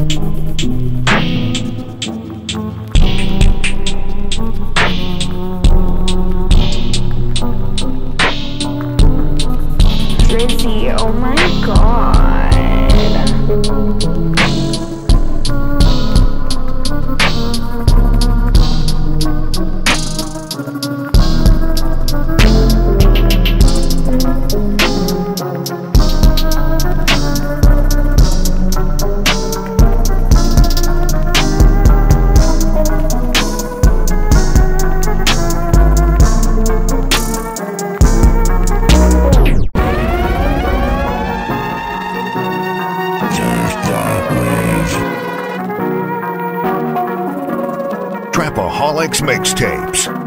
Oh my god. Trapaholics Mixtapes.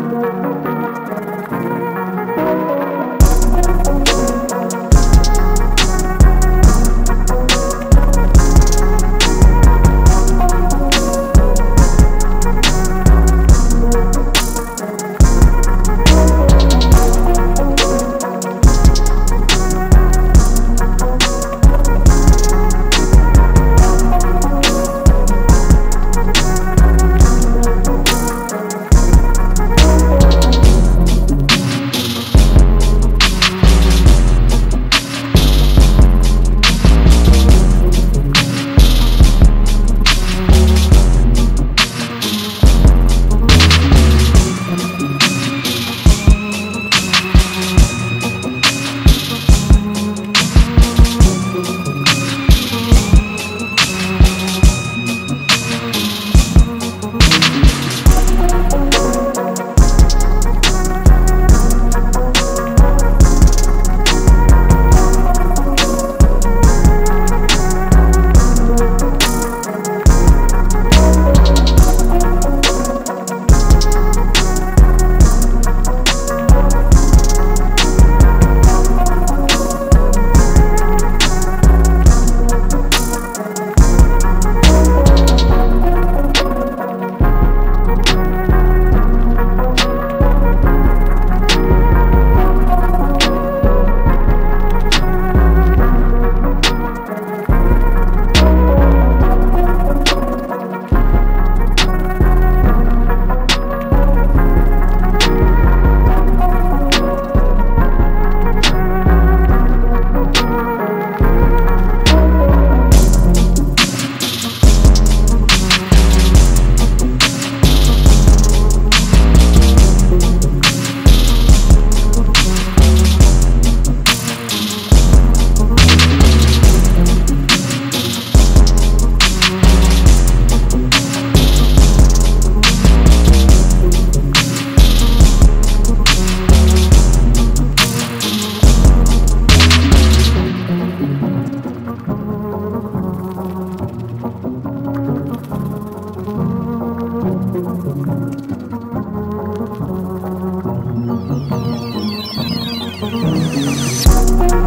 Música